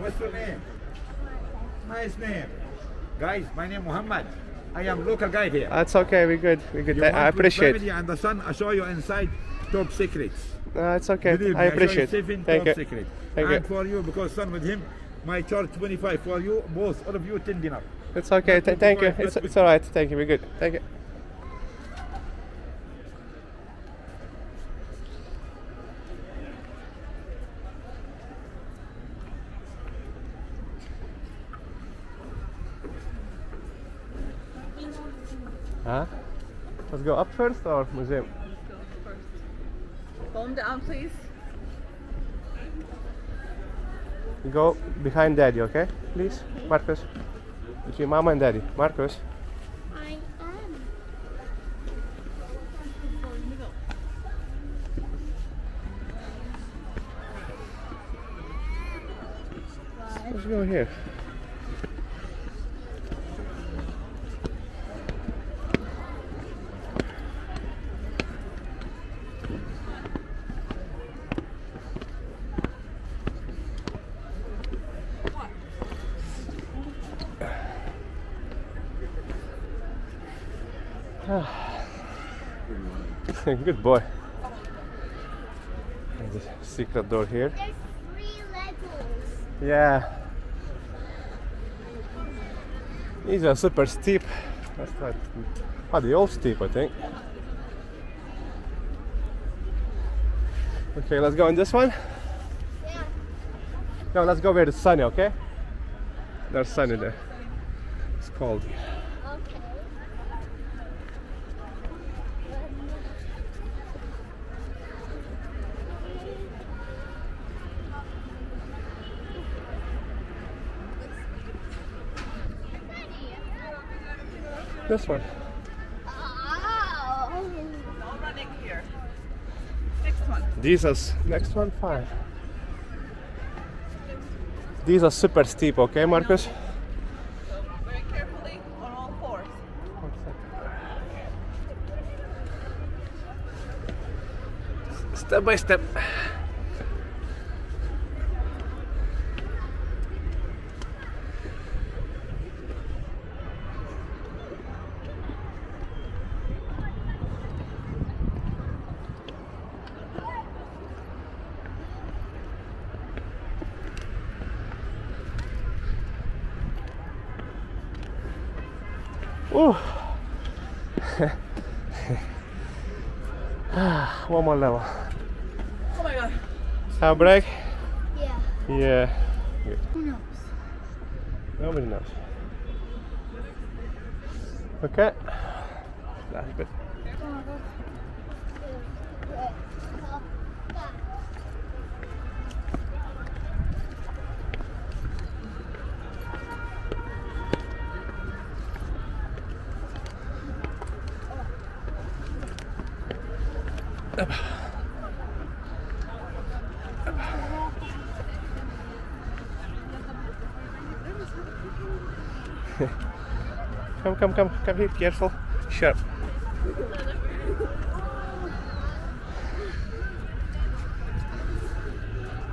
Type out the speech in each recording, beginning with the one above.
What's your name? Nice name. Guys, my name Muhammad. I am local guide here. That's okay. We're good. We're good. You I, I appreciate. family and the son, I show you inside top secrets. Uh, it's okay. Believe me, I you appreciate. Seven Thank top you. secrets. Thank and you. for you, because son with him, my charge 25 for you, both, all of you 10 dinar. It's okay. Th- thank you. It's, it's all right. Thank you. We're good. Thank you. Huh? Let's go up first or museum? Calm down, please. Go behind daddy, okay? Please, Marcus. Between mama and daddy. Marcus. I am. Let's go here. Good boy. There's a secret door here. There's three Legos. Yeah. These are super steep. That's not. Oh, the old steep, I think. Okay, let's go in this one. Yeah. No, let's go where it's sunny, okay? There's sunny there. It's cold. This one. No running here. Next one. These are next one fine. These are super steep, okay, Marcus? So very carefully on all fours. Step by step. One more level. Oh my god. Have a break? Yeah. Yeah. Good. Who knows? Nobody knows. Okay. That's good. Oh Come, come, come, come here. Careful. Sharp.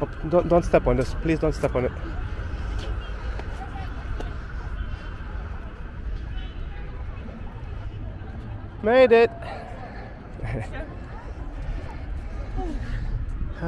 Oh, don't, don't step on this. Please don't step on it. Made it. 하...